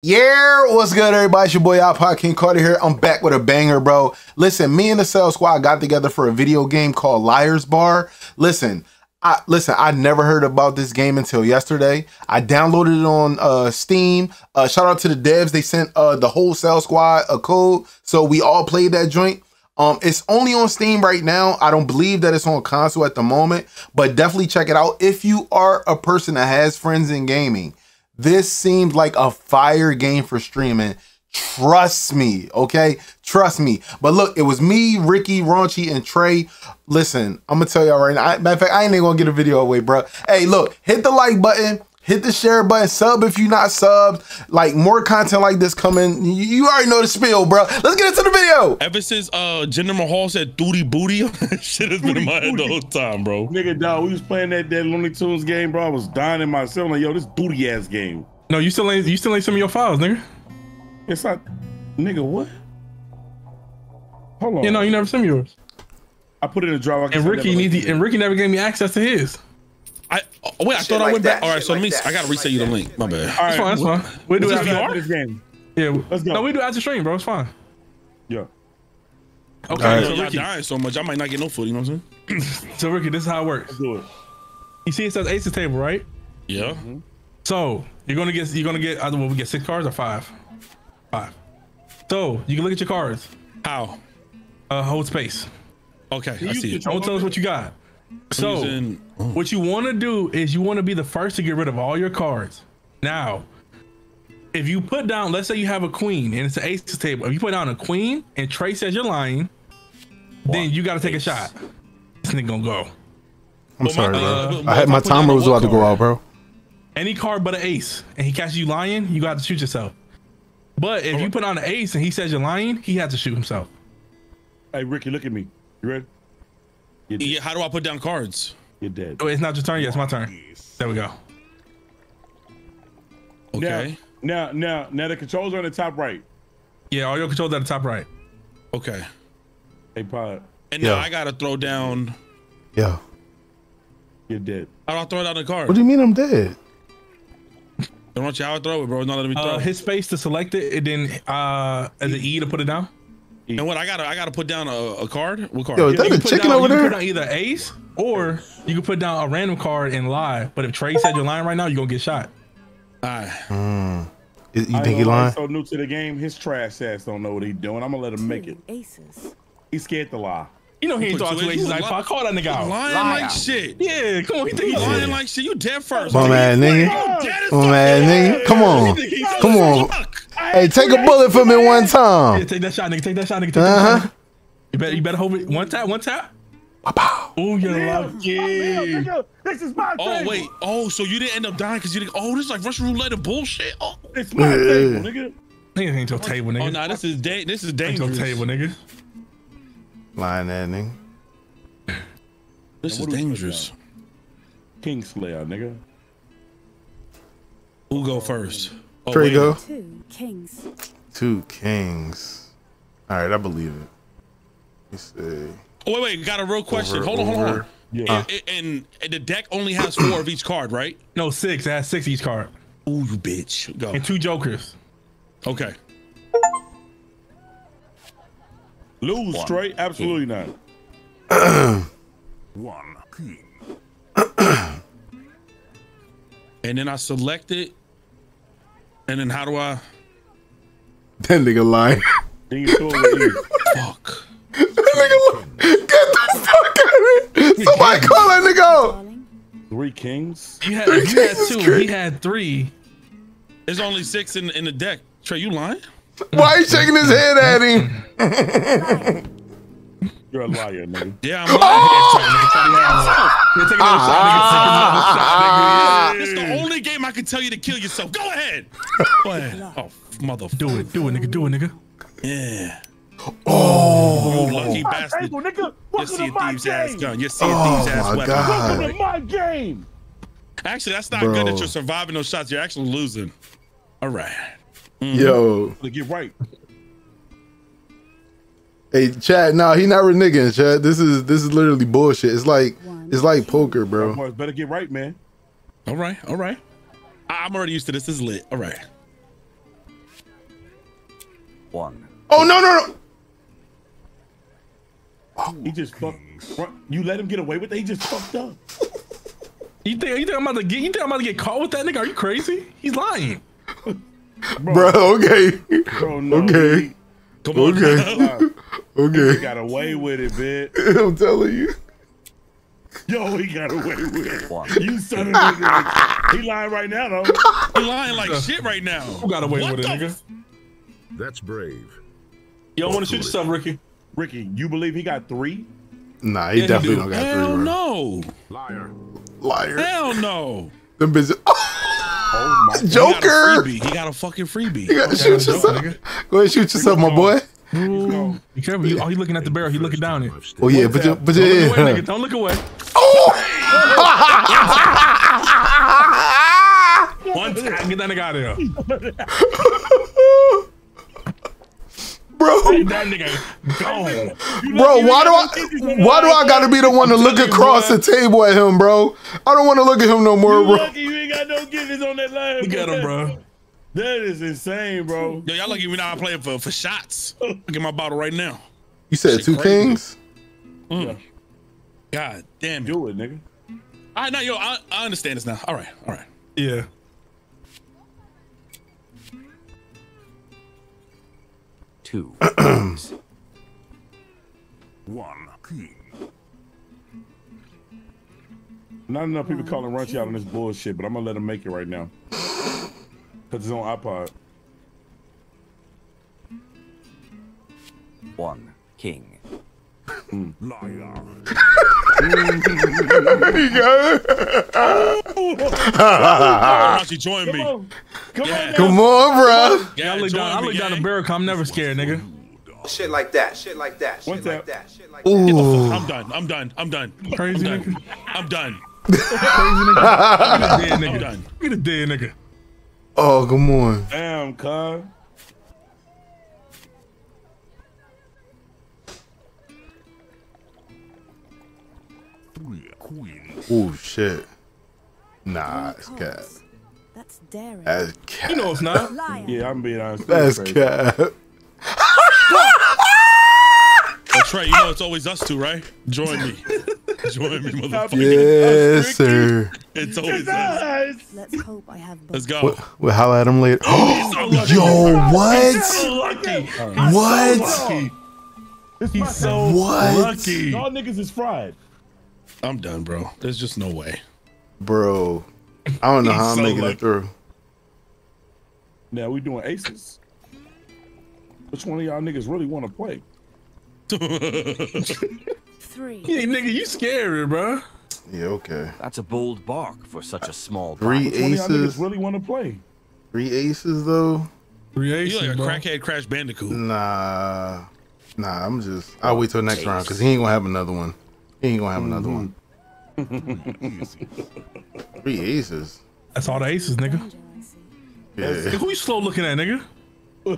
Yeah, what's good, everybody? It's your boy iPod King Carter here. I'm back with a banger, bro. Listen, me and the Cell Squad got together for a video game called Liar's Bar. Listen, I listen, I never heard about this game until yesterday. I downloaded it on uh, Steam. Uh, shout out to the devs. They sent uh, the whole Cell Squad a code, so we all played that joint. Um, it's only on Steam right now. I don't believe that it's on console at the moment, but definitely check it out if you are a person that has friends in gaming. This seems like a fire game for streaming. Trust me, okay? Trust me. But look, it was me, Ricky, Raunchy, and Trey. Listen, I'm gonna tell y'all right now. I, matter of fact, I ain't even gonna get a video away, bro. Hey, look, hit the like button, hit the share button, sub if you're not subbed. Like more content like this coming. You, you already know the spiel, bro. Let's get into the video. Ever since uh Jinder Mahal said "duty booty," shit has been in my head the whole time, bro. Nigga, dog, we was playing that, that Looney Tunes game, bro. I was dying in myself. I'm like, yo, this booty ass game. No, you still ain't you still ain't some of your files, nigga. It's not, nigga, what? Hold on. You know, you never sent me yours. I put it in a drawer. I guess And Ricky needs and Ricky never gave me access to his. I oh, wait, I Shit thought I like went back. All right, shit so let me. that, I gotta shit reset like you the that. link. My bad. All That's fine, that's fine. We do Let's it just after VR this game. Yeah, Let's go. No, we do it after stream, bro. It's fine. Yeah. Okay, Alright. so Y'all Ricky, dying so much, I might not get no food. You know what I'm saying? so Ricky, this is how it works. Let's do it. You see, it says aces table, right? Yeah. So you're gonna get you're gonna get either will we get six cards or five? Five. So you can look at your cards. How? Uh, hold space. Okay, I see it. Don't tell us what you got. So Using- what you want to do is you want to be the first to get rid of all your cards. Now, if you put down, let's say you have a queen and it's an ace table. If you put down a queen and Trey says you're lying, then you got to take a shot. This nigga gonna go. I'm Well, my- sorry, bro. uh, well, I had if my put down timer a was about to go out, bro. Any card but an ace, and he catches you lying, you got to shoot yourself. But if you put on an ace and he says you're lying, he has to shoot himself. Hey, Ricky, look at me. You ready? You're. Yeah, how do I put down cards? You're dead. Oh, it's not your turn. Yes, my turn. There we go. Okay. Now, now, now the controls are on the top right. Yeah, all your controls are at the top right. Okay. Hey, pod, And now Yeah. I gotta throw down. Yeah. you're dead. How do I throw down the card? What do you mean I'm dead? Don't want you how I throw it, bro. Not letting me throw. Uh, it. his space to select it, and then uh, as an E to put it down. And what I gotta, I gotta put down a, a card. What card? Yo, is that You the can put chicken down, over you there? put down either ace or you can put down a random card and lie. But if Trey said you're lying right now, you're gonna get shot. Alright. Hmm. You I think ain't he lying? So new to the game, his trash ass don't know what he doing. I'm gonna let him make it. Aces. He's scared to lie. You know he ain't Put thought two two aces, aces. Like, li- I call that nigga out. Lying like shit. Yeah, come on. He think You he's lying lying. like shit. You dead first. Bum ass nigga. Dead as Bum ass nigga. Come on. Come on. Fuck. Hey, take a bullet for me one Yeah, time. take that shot, nigga. Take that shot, nigga. Take Uh that huh. shot. You better, you better hold it. One tap, one tap. Oh, you're lucky. This is my Oh table. wait. Oh, so you didn't end up dying because you didn't. Oh, this is like Russian roulette and bullshit. Oh, It's my table, nigga. Nigga ain't your table, nigga. oh nah, this is da- This is ain't your dangerous. table, nigga. Lying that nigga. This is what do we dangerous. Kingslayer, nigga. Who go first? Oh, Trey wait. go. Two kings. Two kings. All right, I believe it. Let me see. Oh, wait, wait. Got a real question. Over, hold on, hold on. Yeah. And, and, and the deck only has four of each card, right? No, six. It has six each card. Ooh, you bitch. Go. And two jokers. Okay. Lose straight? Absolutely not. One king. And then I select it. And then how do I? That nigga lying. Then you throw it with Fuck. that nigga lying. Get the fuck out of here. Somebody call that nigga out. Three kings. You had, if you had two. Christ. He had three. There's only six in, in the deck. Trey, you lying? Why are you shaking his head at him? You're a liar, nigga. Yeah, I'm lying. Yeah, take another shot, nigga. Take another shot, nigga. It's the only game I can tell you to kill yourself. Go ahead. Go ahead. Oh, motherfucker. Do it, do it, nigga. Do it, nigga. Yeah. Oh, you lucky bastard. Table, nigga. You Welcome see to a my ass game. gun. You see a Oh thieves ass my weapon. God. Welcome to my game. Actually, that's not Bro. good that you're surviving those shots. You're actually losing. All right. Yo. Mm-hmm. To get right. Hey, Chad, no, he not reneging, Chad. This is this is literally bullshit. It's like it's like poker, bro. Better get right, man. All right. All right. I- I'm already used to this. This is lit. All right. One. Oh no no no! He just fucked. You let him get away with it. He just fucked up. You think you think I'm about to get you think I'm about to get caught with that nigga? Are you crazy? He's lying. Bro, okay. Bro, no. Okay. Come on. Okay. Now. He got away with it, bitch. I'm telling you. Yo, he got away with it. One. You son of a bitch. He lying right now, though. He lying like shit right now. Who got away What with it, nigga? That's brave. You don't want to shoot yourself, Ricky. Ricky, you believe he got three? Nah, he he definitely do. don't got Hell three, bro. no. Liar. Liar. Hell no. Them bitches. Oh my He got a Joker. freebie. He got a fucking freebie. You gotta shoot yourself. Go ahead, shoot yourself, my boy. Be careful. You, oh, he looking at the barrel. He looking down here. Oh yeah, but you, but Don't look away, yeah. nigga. Don't look away. Oh! One time, get that nigga out of here. bro, That nigga gone. bro, why do I, why do I gotta be the one to look across the table at him, bro? I don't want to look at him no more, bro. you ain't got no givens on that line. Look at him, bro. That is insane, bro. Yo, y'all lucky we not playing for, for shots. Look at my bottle right now. You said Shit two crazy. kings. Mm. God damn it. Do it, nigga. All right, now, yo, I, I understand this now. All right, all right. Yeah. Two. one. King. Not enough people calling Raunchy out on this bullshit, but I'm gonna let him make it right now. Cause it's on iPod. One. King. Hmm. Liar. Raunchy, join me. on. Come Yeah. on, Come on, bro. Yeah, I look join down. I me, look down the gang. barrel. 'cause I'm never scared, nigga. Shit like that. Shit like that. Shit What's like that? that. Shit like that. Ooh. I'm done. I'm done. I'm done. Crazy I'm nigga. I'm done. Crazy nigga. Look at the I'm done. Look at the dead nigga. Oh, come on. Damn, cuz. Three queens. Oh shit. Nah, it's cat. That's daring. That's cat. You know it's not. Yeah, I'm being honest. That's crazy. cat. That's right. You know it's always us two, right? Join me. Join me, motherfucker. Yes, sir. It's always us. Nice. Let's hope I have both. Let's go. We'll, we'll holla at him later. Yo, what? lucky. What? He's so What? lucky. Y'all niggas is fried. I'm done, bro. There's just no way. Bro, I don't know how I'm so making lucky. it through. Now we doing aces. Which one of y'all niggas really want to play? Three. Hey, nigga, you scary, bro. Yeah, okay. That's a bold bark for such a small Three bark. Which one of y'all aces. really want to play? Three aces though. Three You aces, like a bro. crackhead Crash Bandicoot. Nah, nah. I'm just. I'll wait till the next round because he ain't gonna have another one. He ain't gonna have another one. Three aces. That's all the aces, nigga. Danger, I. Yeah. Who you slow looking at, nigga?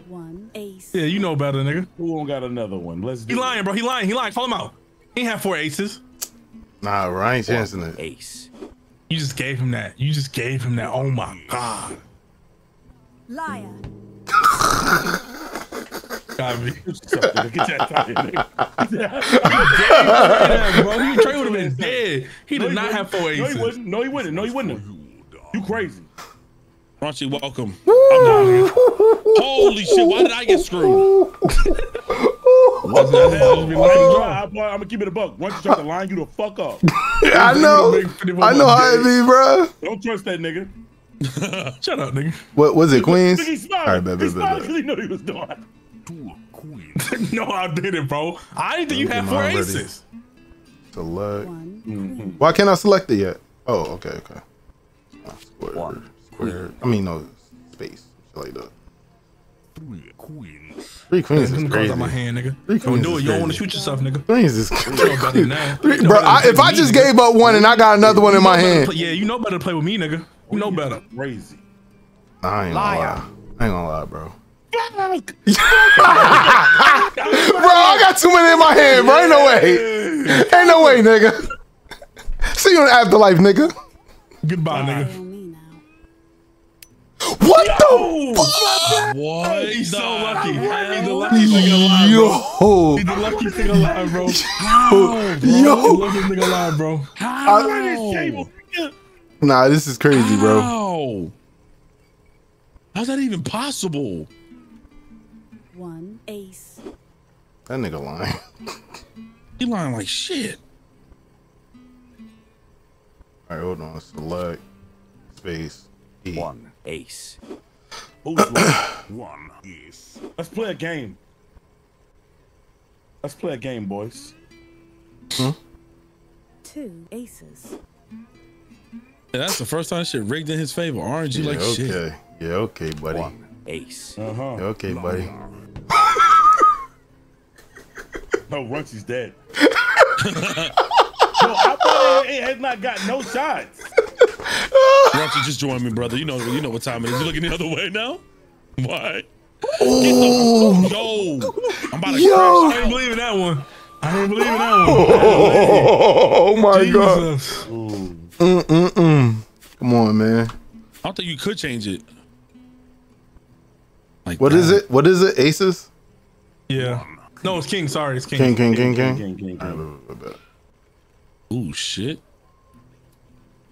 One ace. Yeah, you know better, nigga. Who won't got another one? Let's do He it. lying, bro. He lying. He lying. Call him out. He ain't have four aces. Nah, bro, I ain't chancing it. Ace. You just gave him that. You just gave him that. Oh my god. Liar. Got me. Get that out of here, nigga. Yeah, bro. He Trey would have been dead. He No, did not wouldn't. have four aces. No, he wouldn't. No, he wouldn't. No, he wouldn't. You crazy. Raunchy, welcome. I'm done. Holy shit, why did I get screwed? What the hell? Be lying to draw. I'm gonna keep it a buck. Once you try to line you the fuck up, I know. I know how it be, bro. don't trust that nigga. Shut up, nigga. What was it, Queens? Look, he's All right, smiling. bet, bet, bet, bet. he knew he was doing. Two queens. no, I didn't, bro. I didn't think you had four mine already. aces. Select. One Mm-hmm. Why can't I select it yet? Oh, okay, okay. Uh, Square, One. square. I mean, no space. Like that. Three queens. Three queens Let is me crazy. out my hand, nigga. Three Don't queens do it. You don't want to shoot yourself, nigga. Queens is You know better than. Three- You know bro. I, if I just nigga. gave up one and I got another one in my know better to hand, play- yeah, you know better to play with me, nigga. You know better. Crazy. I ain't gonna lie. I ain't gonna lie, bro. Bro, I got too many in my hand, bro. Ain't no way. Ain't no way, nigga. See you in the afterlife, nigga. Goodbye, Fail nigga. Me now. What the What? He's so lucky. hell? He's the lucky nigga alive, bro. Yo, He's the lucky nigga alive, bro. He's the yo. luckiest nigga alive, bro. How? Nah, this is crazy, bro. How? How's that even possible? One ace. That nigga lying. He lying like shit. All right, hold on. Select space. E. One ace. Who's? One ace. Let's play a game. Let's play a game, boys. Huh? Two aces. Yeah, that's the first time shit rigged in his favor. RNG Yeah, like shit. okay. Yeah, okay, buddy. One ace. Uh huh. Yeah, okay, buddy. No, Raunchy's dead. Yo, I thought it, it has not got no shots. Why don't you just join me, brother? You know, you know what time it is. You looking the other way now? Why? Get the yo! I'm about to Yo. Crash didn't out. believe in that one. I didn't believe in that one. Oh my god. Mm mm mm. Come on, man. I don't think you could change it. Like What that. is it? What is it? Aces? Yeah. No, it's King. Sorry, it's King. King, king, king, king. Right, bet, bet, bet. Ooh, shit.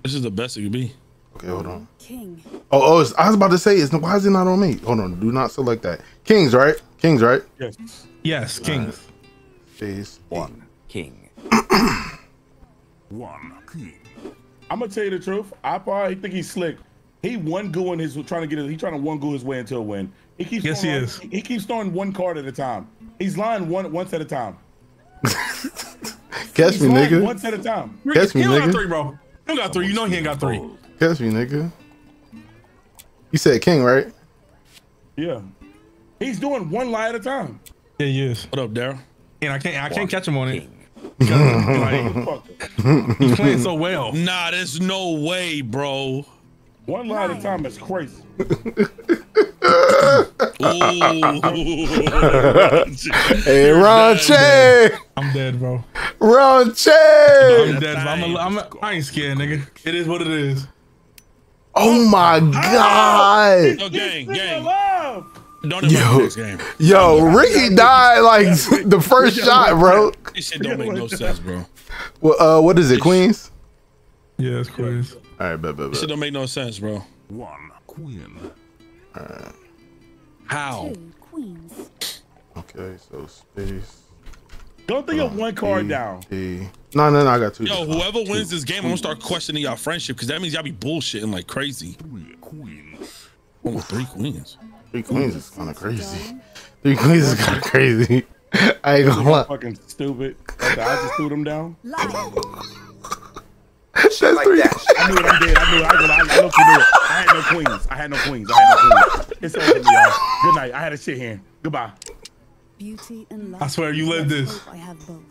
This is the best it could be. Okay, hold on. King. Oh, oh, it's, I was about to say, it's, why is it not on me? Hold on, do not select that. Kings, right? Kings, right? Yes. Yes, King. Space. One king. One king. I'm gonna tell you the truth. I probably think he's slick. He one gooing his trying to get his, he trying to one go his way until a win. He keeps Yes, throwing he all- is. He keeps throwing one card at a time. He's lying one once at a time. Catch He's me, lying nigga. once at a time. Catch me, he got nigga. three, bro. He got three. You know he ain't got three. Catch me, nigga. You said king, right? Yeah. He's doing one lie at a time. Yeah, he is. What up, Daryl? And I can't. I can't catch him on it. Like, he's playing so well. Nah, there's no way, bro. One lie at a time is crazy. Hey, Raunchy! I'm dead, bro. Ron I'm dead. Bro. I'm. A, I'm. A, I ain't scared, nigga. It is what it is. Oh my god! Yo, gang, gang. alive. Don't invite Yo. me next game. Yo, Ricky died like the first shot, bro. This shit don't make no sense, bro. Well, uh, what is it, Queens? Yeah, it's Queens. All right, bet, bet, This shit don't make no sense, bro. One queen. All right. How? Two queens. Okay, so space. Don't think of one card E, down. D. No, no, no, I got two. Yo, whoever wins this game, I'm gonna start questioning y'all friendship because that means y'all be bullshitting like crazy. Three queens. Oh, three queens. Three queens is kind of crazy. Three queens is kind of crazy. I ain't gonna lie. Fucking stupid. Okay, I just threw them down. Liar. Shit like three- that. I knew it. I'm dead. I knew it. I, knew it. I, I know you knew it. I had no queens. I had no queens. I had no queens. It's over, y'all. Good night. I had a shit hand. Goodbye. Beauty and love. I swear you lived this. hope I have both.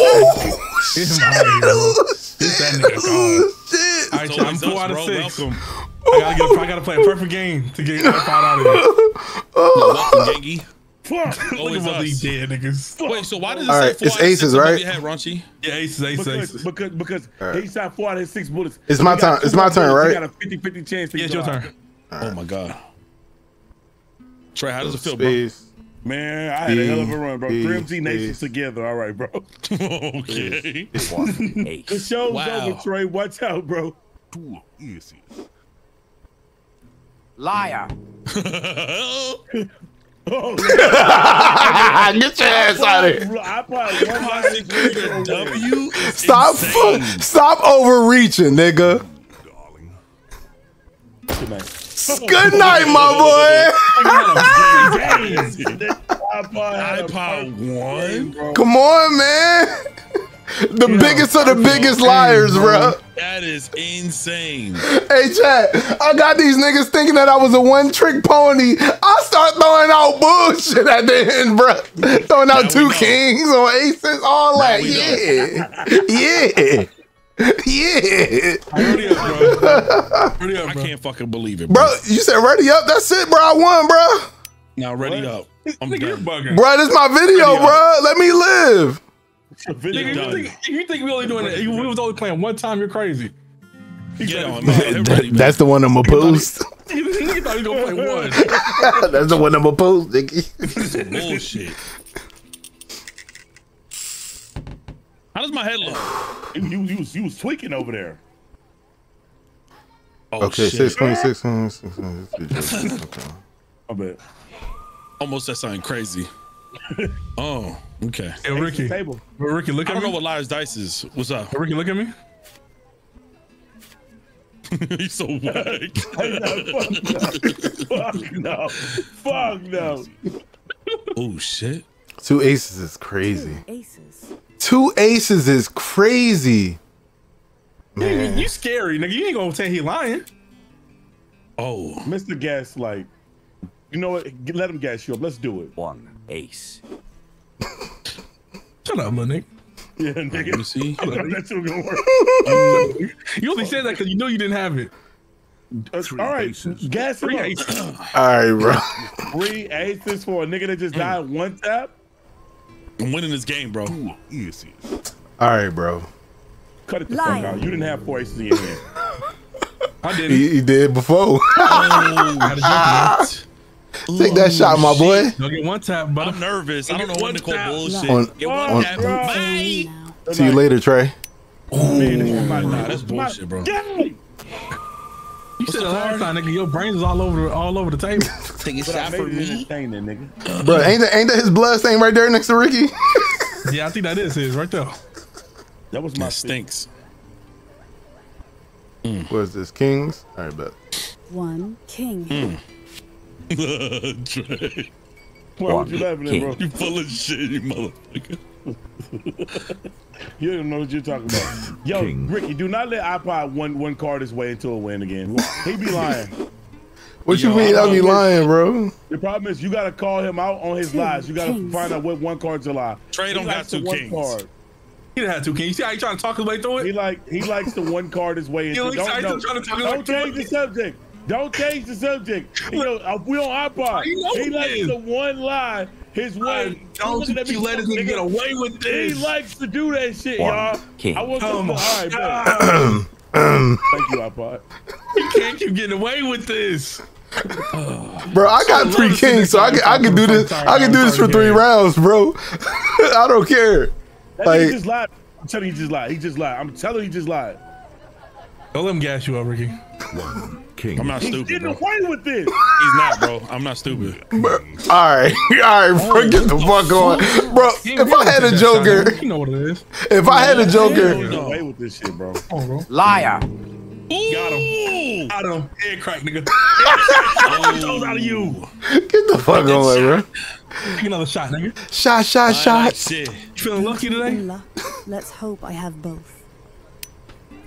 Oh, it's my bro. It's that nigga oh, gone. Shit. All right, y'all, I'm four out of six. Welcome. I gotta, get a, I gotta play a perfect game to get five out of here. Oh. Welcome, Gangy. Fuck. Look Always at these dead niggas. Wait, so why does it All say right, four it's out of six aces, right? Your head, Raunchy? Yeah, aces, aces, Because aces. because because Alright. he shot four out of six bullets. It's my He got turn. It's my turn, bullets. He right? got a 50 50 chance to Yeah, it's your out. turn. Oh my god. Trey, how does it feel, bro? Space. Man, I had a hell of a run, bro. B, Three MT Nations together. All right, bro. okay. The show's Wow. over, Trey. Watch out, bro. Two aces. Liar. Oh, Get your ass out of here. I probably won my Consequence W is Stop, stop overreaching, nigga. Darling. Good night. Good night, my boy. iPod one? Come on, man. The biggest of the biggest liars, bro. That is insane. Hey, chat. I got these niggas thinking that I was a one trick pony. I start throwing out bullshit at the end, bro. Throwing out Now two kings on aces, all that. Yeah. Yeah. Yeah. Ready up, bro. Hurry up, I can't fucking believe it, Bro, you said ready up. That's it, bro. I won, bro. Now ready up. I'm Nigga, you're bugging. Bro, this my video, Ready up. bro. Let me live. Nigga, done. you think, you think we only doing it? We was only playing one time. You're crazy. Get on, man. Ready, man. That's the one I'm gonna post. he thought he was gonna play one. That's the one I'm gonna post, Nicky. Bullshit. How does my head look? You, you, you, was, you was tweaking over there. Oh, Okay, shit. six twenty six. Okay. I bet. Almost said something crazy. Oh, okay. Hey, Ricky. Table. Ricky, look I at don't know what liar's dice is. What's up? Ricky, look at me. He's so whack. Hey, no, fuck no. Fuck no. Fuck no. oh shit. Two aces is crazy. Aces. Two aces is crazy. You, you scary, nigga. You ain't gonna say he lying. Oh, Mr. Gas, like, you know what? Let him gas you up. Let's do it. One. Ace. Shut up, little nigga. Yeah, let me nigga. see. That's still gonna work. You only said that because you know you didn't have it. Uh, Three all right, aces. gas Three up. aces. All right, bro. Three aces for a nigga that just died one tap. I'm winning this game, bro. Two aces. All right, bro. Cut it the Liar. fuck out. You didn't have four aces in your hand. I didn't. He, he did before. I had oh. Take that shot, my boy. Don't get one tap, but I'm nervous. I don't know when to call One tap. bullshit. On- Get on- one tap. bro. Bye. See you later, Trey. Man, my- Nah, that's this is my- bullshit, bro. Gay! You said it last time, nigga. Your brains is all over, all over the table. Take a But shot made for it me. entertaining, nigga. Bro, ain't that ain't that his blood stain right there next to Ricky? yeah, I think that is his right there. That was my That stinks. Mm. what is this? Kings? All right, bet. One. King. Trey, hmm. Why would you laughing at, bro? you full of shit, you motherfucker. You don't know what you're talking about. Yo, King. Ricky, do not let iPod one one card his way into a win again. He be lying. What Yo, you mean? I I be lying, bro. The problem is you gotta call him out on his Two lies. You gotta find out what one card's a lie. Trey don't likes got two kings. Card. He didn't have two. Can you see how he trying to talk his way through it? He like he likes the one card his way into. likes Don't, how no, he's trying to talk his don't change the subject. Don't change the subject. You know, uh, we on iPod. You know he likes the one lie his way. Don't Looking you let this nigga get away with this? He likes to do that shit, y'all. I want Come to. All right, Thank you, iPod. You can't keep getting away with this. Bro, I got love three kings, so I can I can do this. I can do this for three rounds, bro. I don't care. That Like- nigga just lied. I'm telling you, he just lied. He just lied. I'm telling you, he just lied. Don't let him gas you up, Ricky. One. King. I'm not He's stupid, getting bro. away with this. He's not, bro. I'm not stupid. All right, all right, bro, oh, get the fuck on, bro. If I had a Joker, you know what it is. if I had a Joker, getting away with this shit, bro. Come on, bro. Liar. Got him. Got him. Head crack, nigga. Toes out of you. get the fuck on, bro. Take another shot, nigga. Shot, shot, shot. Shit. You feeling lucky today? Luck. Let's hope I have both.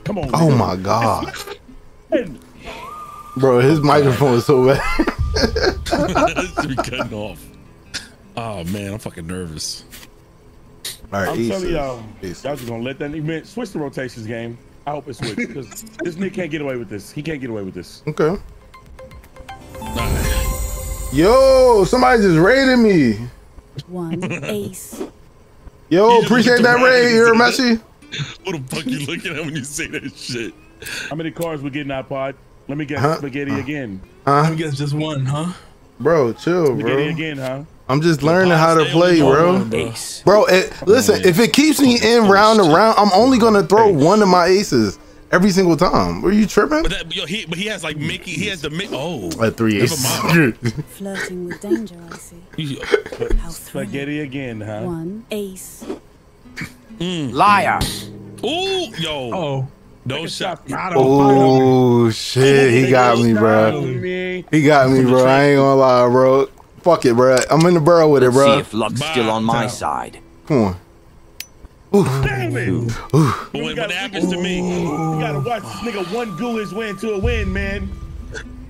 Come on. Oh nigga. my god, bro, his microphone is so bad. This should be cutting off. Oh man, I'm fucking nervous. All right, I'm telling y'all, Aces. y'all just gonna let that nigga man switch the rotations game. I hope it's switch because this nigga can't get away with this. He can't get away with this. Okay. Yo, somebody just raided me. One. Ace. Yo, appreciate that raid You're messy. What the fuck you looking at when you say that shit? How many cards we getting iPod? Let me get Huh? spaghetti again. I guess just one, huh? Bro, chill, bro. Spaghetti again, huh? I'm just learning how to play, bro. Bro, it, listen, if it keeps me in round to round, I'm only gonna throw one of my aces every single time. Were you tripping? But that, yo, he, but he has like Mickey. He has the Mickey. Oh, At three aces. Flirting with danger, I see. You- uh, How thrilling. Spaghetti again, huh? One. Ace. Mm. Liar. Ooh, yo, Oh. no shot. Don't oh shit, he got me, bro. He got me, bro. I ain't gonna lie, bro. Fuck it, bro. I'm in the burrow with it, bro. See if luck's Bye. still on my Bye. side. Come on. Damn it. But when, We when gotta- it happens to me, You gotta watch this nigga one goo his way into a win, man.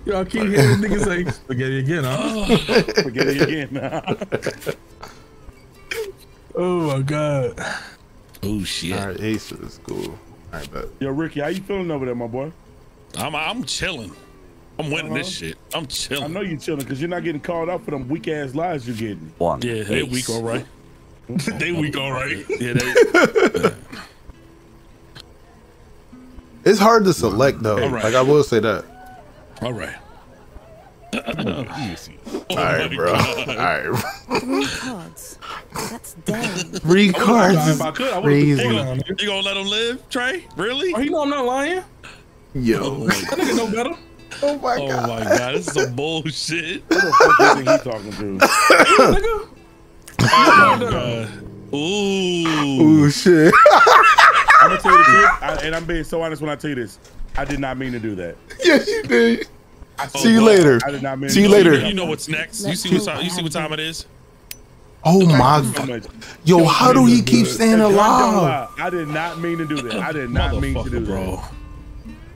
Yo, I keep hearing niggas say spaghetti again, huh? Spaghetti again. huh? Oh my god. oh shit, All right, aces, cool. All right, bet. Yo, Ricky, how you feeling over there, my boy? I'm I'm chilling. I'm winning this Uh-huh. shit. I'm chilling. I know you're chilling because you're not getting called out for them weak ass lies you're getting. One. Yeah, they Ace. weak, all right. they weak, all right. Yeah, they. It's hard to select though. All right. Like I will say that. All right. oh All right, bro. God. All right. Three cards. That's daring. Three cards. If I could, I would Crazy. You put gonna, you gonna let him live, Trey? Really? Oh, you know I'm not lying. Yo. That nigga know better. Oh my Oh my god, this is some bullshit. Who the fuck you think he talking to? nigga. Oh my god. Ooh. Ooh shit. I'm gonna tell you the truth, I, and I'm being so honest when I tell you this. I did not mean to do that. yes, you did. I oh, See you wow. later. I did not mean. See to you later. You know what's next. You Let's see what time, you see what time it is? Oh my god. much. Yo, how do he keep staying Don't alive? lie. I did not mean to do that. I did not mean to do Motherfucker, that. bro.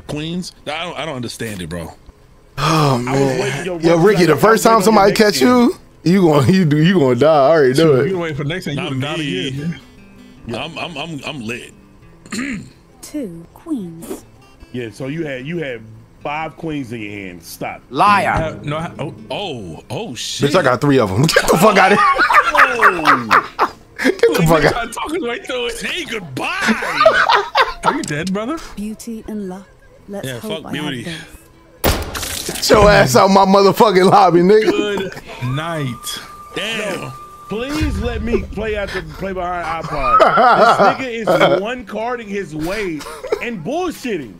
Queens? I don't I don't understand it, bro. Oh man. yo, Yo, Ricky, the first time somebody catch next you, you going you do you gonna die. I already know You it. wait for the next thing. You Not would have died me. I'm I'm I'm I'm lit. Two queens. Yeah, so you had you had five queens in your hand. Stop. I Liar. have- no, I- oh, Oh, oh shit. Bitch, I got three of them. Get the fuck out of here. Get the fuck out. trying to talk his way through it. Say goodbye. Are you dead, brother? Beauty and luck. Let's Yeah, hope fuck I beauty. have both. Get your ass out my motherfucking lobby, nigga. Good night. Damn. Please let me play out the play behind iPod. This nigga is one carding his way and bullshitting.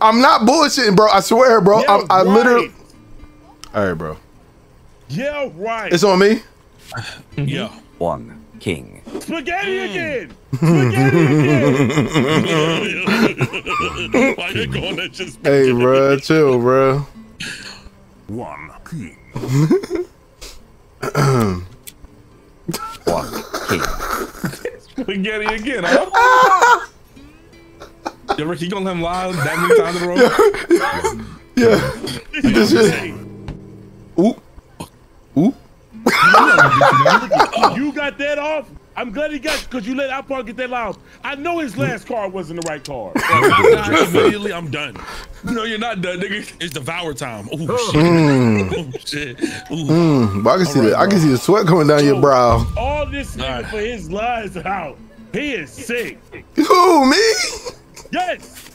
I'm not bullshitting, bro. I swear, bro. Yeah, I, I right. literally. All right, bro. Yeah, right. It's on me. Yeah. One. King. Spaghetti hmm. again. Spaghetti again. Why you going to just Hey, bro, chill, bro. One king. One. King. Spaghetti again, huh? Yo, Ricky, you gonna let him lie that many times in a row? Yeah. This shit. Oop. Oop. you got that off. I'm glad he got because you let iPod get that off. I know his last card wasn't the right card. If I die immediately, I'm done. No, you're not done, nigga. It's devour time. Oh shit. Oh shit. Ooh. Mm, but I can see the I can see the sweat coming down your brow. All this nigga Alright. for his lies out. He is sick. Who me? Yes.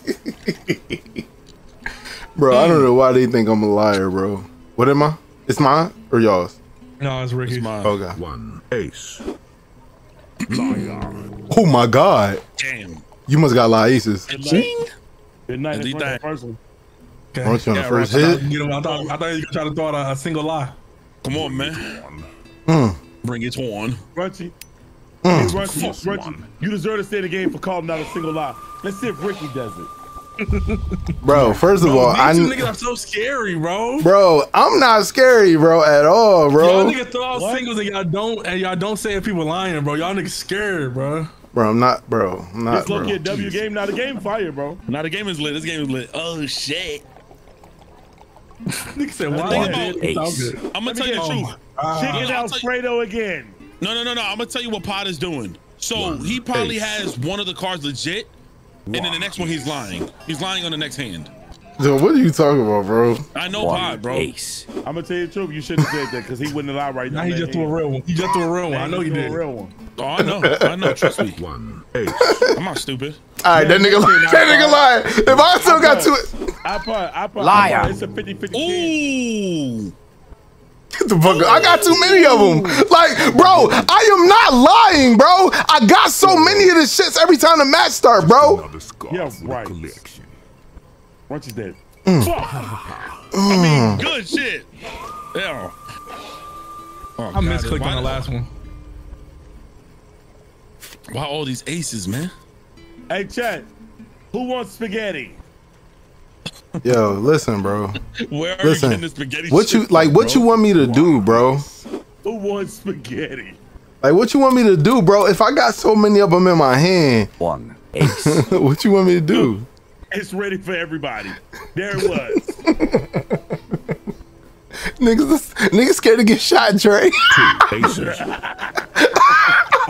Bro, I don't know why they think I'm a liar, bro. What am I? It's mine or y'all's? No, it's Ricky. It's mine. Okay. One ace. Liar. Oh my god. Damn. You must got a lot of aces. Ching. Good night. At least That's I- the first one. Okay. Weren't you on the Yeah, first I thought, hit? you know, I thought, I thought you were trying to throw out a, a single lie. Come on, man. Mm. Bring it on. Raunchy. Mm. Raunchy, Plus Raunchy, one. you deserve to stay in the game for calling out a single lie. Let's see if Ricky does it. Bro, first of Bro, all, I these niggas are so scary, bro. Bro, I'm not scary, bro, at all, Y'all bro. niggas throw out What? singles and y'all don't and y'all don't say if people lying, bro. Y'all niggas scared, bro. Bro, I'm not, bro. I'm not, It's low key a bro. W game, not a game fire, bro. Now the game is lit. This game is lit. Oh shit. Nigga said, "Why?" about It sounds Ace. good. I'm gonna tell you the truth. Chicken I'll Alfredo again. No, no, no, no. I'm gonna tell you what Pot is doing. So he probably has one of the cards legit, and then the next one he's lying. He's lying on the next hand. So what are you talking about, bro? I know One. Pot, bro. Ace. I'm gonna tell you the truth. You shouldn't have said that because he wouldn't allow right now. Now he just threw a real one. He just threw a real one. I know he did. A real one. Oh, I know. I know. Trust me. One ace. I'm not stupid. All right, that nigga, Yeah, that nigga lying. If I still got two, I put, I put, Liar. It's a 50 50. Ooh. Get the fuck. I got too many of them. Like, bro, I am not lying, bro. I got so many of the shits every time the match start, bro. Yeah, right. a collection. Once is dead. Mm. Fuck. I mean, good shit. Yeah. Oh, I misclicked why, on the last one. Why all these aces, man? Hey, chat. Who wants spaghetti? Yo, listen, bro. Where are Listen, you getting this spaghetti? What you like? from, What you want me to do, bro? Who wants spaghetti? Like, what you want me to do, bro? If I got so many of them in my hand, One. Ace. what you want me to do? It's ready for everybody. There it was. Niggas, niggas scared to get shot, Trey. Two aces.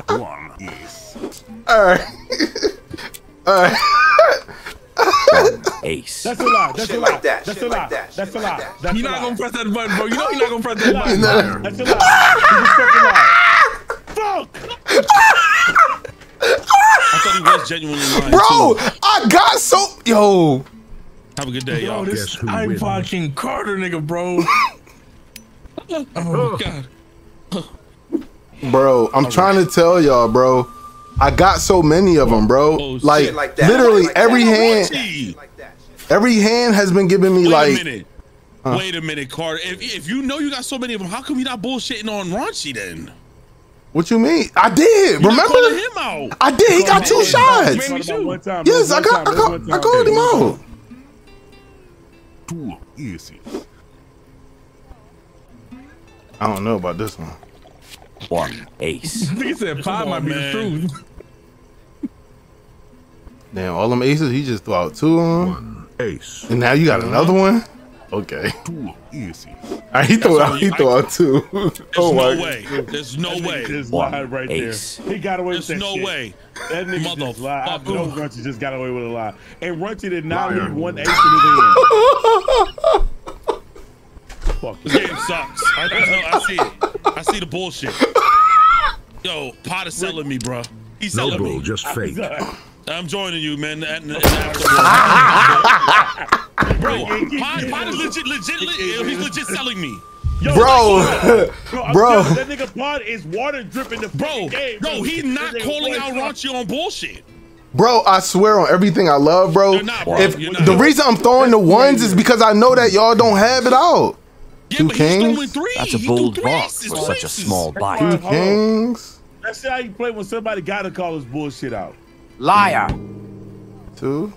One ace. All right, all right. Ace. That's a lie. That's Shit a lie. like that, That's shit a lie. like that, That's a lie. That's You're a not gonna press that button, bro. You know you're not gonna press that button. That's a lie. He's a lie. Fuck. I thought he was genuinely lying. Bro, too. I got so yo. Have a good day, y'all. this Guess who I'm fucking Carter, nigga, bro. Oh god. Bro, I'm trying to tell y'all, bro. I got so many of them, bro. Oh, like, like that. literally Like that. every hand, Like that. Every hand has been giving me Wait like. a minute. Wait a minute, Carter. If, if you know you got so many of them, how come you not bullshitting on Raunchy then? What you mean? I did. You're not Remember? him out. I did. He got two shots. man, About one time, Yes, I got. I got. I time. called him out. Two aces. I don't know about this one. One ace. He said pie might be the man. truth. Damn, all them aces. He just threw out two of them, One ace. and now you got another one. Okay. Two aces. All right, he threw out. He threw out two. There's oh no my. way. There's no way. Just One lied right ace. there. He got away with There's that no shit. way. That nigga just lied. I Motherfucker. know Raunchy just got away with a lie. And Raunchy did not Liar. leave one ace in his hand. Fuck This game sucks. I, I, know, I see it. I see the bullshit. Yo, Pot is selling me, bro. He's selling No selling bull, me. just fake. I'm joining you, man. And, and after- bro, Pot, Pot is legit, legit, he's legit selling me. Yo, Bro, Bro, Bro. telling that nigga pod is water dripping the Bro, fucking game. no, he's not calling out. Raunchy on bullshit. bro, I swear on everything I love, bro. You're not, bro. If You're not. the reason I'm throwing the ones is because I know that y'all don't have it out. Yeah, Two kings? three. That's a He threw bold three for two such a small That's bite. Two kings, That's how you play when somebody gotta call his bullshit out. Liar. two.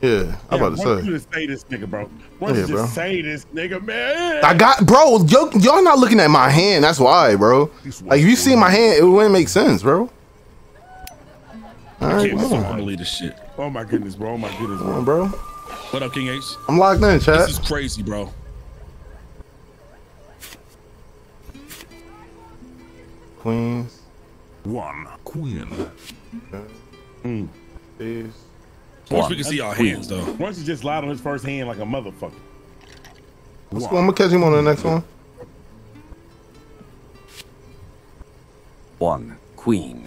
Yeah, I'm about to Once say. you just say this nigga, bro. Once Yeah, you bro. say this nigga, man. I got, bro. Y'all not looking at my hand. That's why, bro. Like if you see my hand, it wouldn't make sense, bro. All I right, can't come on, believe this shit. oh my goodness, bro. Oh my goodness, come bro. on, bro. What up, King Ace? I'm locked in, chat. This is crazy, bro. Queens, One queen. Mm. ace. Once we can see our hands, though. Once he just lied on his first hand like a motherfucker. Let's go. I'm gonna catch him on the next one. One queen.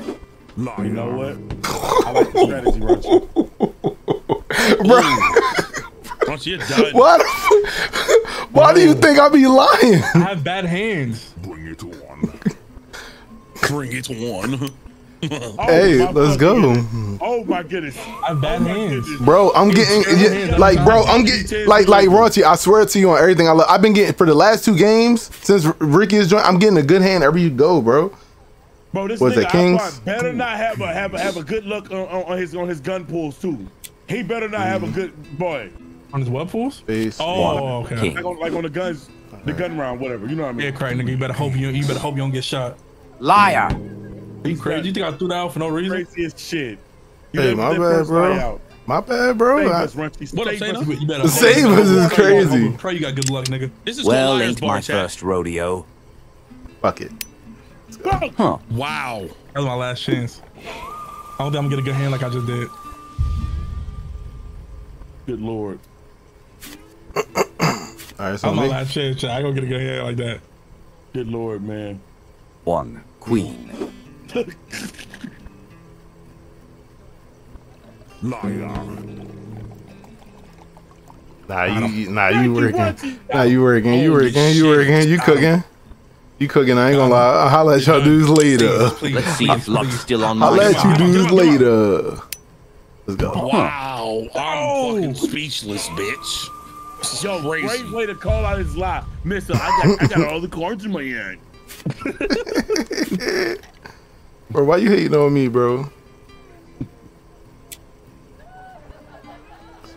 Liar. You know what? I like the strategy, Raunchy. Bro, Raunchy, you're done. why? The, why do you think I be lying? I have bad hands. Bring it on. Bring it on. Oh, Hey, let's go. goodness. Oh my goodness. I have bad Oh hands. goodness. Bro, I'm getting yeah, like, bro, I'm getting like, like Raunchy. I swear to you on everything I love. I've been getting for the last two games since Ricky is joined. I'm getting a good hand every you go, bro. Bro, this Was nigga it Kings? Alphonse better not have a have a have a good look on, on, on his on his gun pulls too. He better not have a Mm. good boy. On his web pulls? Face. Oh, okay. King. Like on like on the guns, the gun round, whatever. You know what I mean? Yeah, crack nigga. You better hope you you better hope you don't get shot. Liar. You crazy? You think I threw that out for no reason? Crazy as shit. You Hey, my bad, bro. My bad, bro. Save I- us, Raunchy. What up, Save Saint? us. You better The savers is crazy. Pray you got good luck, nigga. This is Well, called ain't my chat. first rodeo. Fuck it. Huh. Wow. That was my last chance. I don't think I'm gonna get a good hand like I just did. Good lord. All right, so That was my me. last chance. chat. I ain't gonna get a good hand like that. Good lord, man. One queen. Liar. Nah, you, nah, you working. Nah, you working. You working. You working. You cooking. You cooking. I ain't gonna lie. I'll holla at y'all dudes later. Let's see if luck's still on my I'll let you dudes later. Let's go. Wow. I'm oh. fucking speechless, bitch. This is Yo, great way to call out his lie. Mister, I got I got all the cards in my hand. Bro, why you hating on me, bro?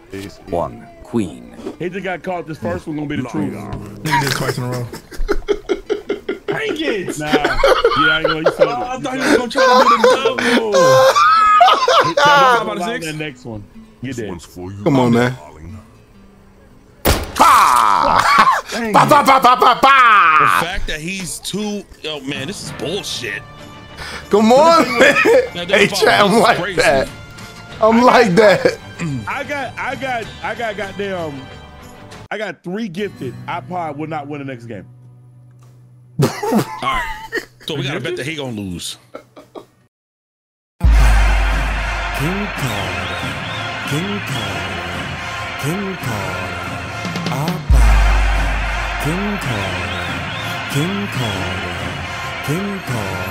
Space. One queen. He just got caught. This first one gonna be the truth. Nigga did twice in a row. Dang it! Nah, yeah, I ain't gonna. You said Oh, I thought you was gonna try to do the double. Nah, Five out of allow six? That next one. You did. one's for you. Come on, man. darling. Dang Ba, it. ba, ba, ba, ba, The fact that he's too. Oh man, this is bullshit. Come on, man. Hey, this chat, I'm like crazy. that. I'm like that. I got, I got, I got goddamn. I got three gifted. iPod will not win the next game. All right. So we gotta bet that he gonna lose. King Carter, King Carter, King Carter, Abba, King Carter, King Carter, King Carter,